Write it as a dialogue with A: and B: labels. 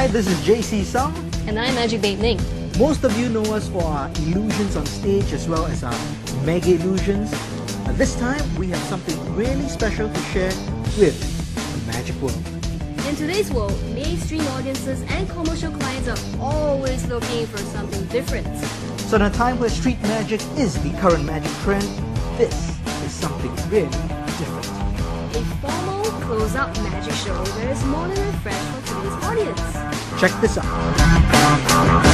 A: Hi, this is JC Sum.
B: And I'm Magic Babe Ning.
A: Most of you know us for our illusions on stage as well as our mega illusions. But this time we have something really special to share with the magic world.
B: In today's world, mainstream audiences and commercial clients are always looking for something different.
A: So in a time where street magic is the current magic trend, this is something really
B: formal close-up magic show that is modern and fresh for today's audience.
A: Check this out.